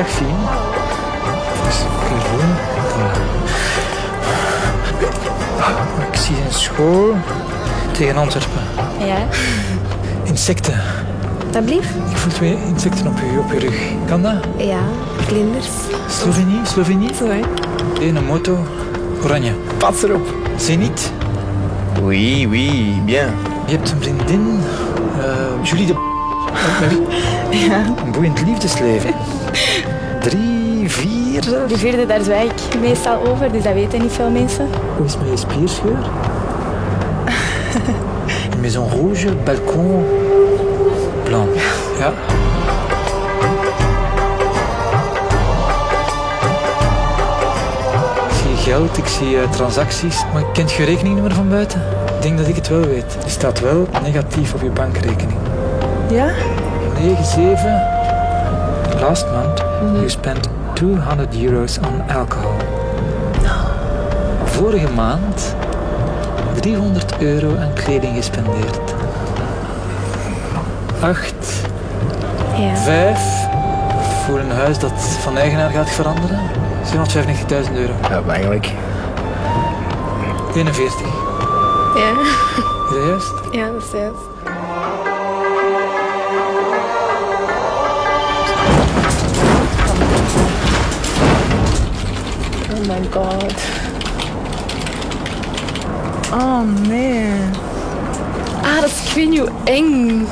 dag eh, ik zie een school tegen Antwerpen. Ja. Insecten. Dat blief? Ik voel twee insecten op je, op je rug. Kan dat? Ja, vlinders. Slovenië, Slovenië? Zo, hè. Een moto, oranje. Pas erop. Zenit? Oui, oui, bien. Je hebt een vriendin, uh, Julie de ja. Een boeiend liefdesleven. Drie, vier. De vierde, daar zwijg ik meestal over, dus dat weten niet veel mensen. Hoe is mijn spierscheur? Maison rouge, balcon blanc. Ja. Ik zie geld, ik zie eh, transacties. Maar kent je rekeningnummer van buiten? Ik denk dat ik het wel weet. Die staat wel negatief op je bankrekening. Ja? 9, 7. Last month you spent 200 euros on alcohol. Vorige maand 300 euro aan kleding gespendeerd. 8, Ja. 5 voor een huis dat van eigenaar gaat veranderen. 795.000 euro. Ja, maar eigenlijk. 41. Ja, Is dat juist? ja dat is juist. Oh my god. Oh nee. Ah, dat is ik weet niet hoe eng.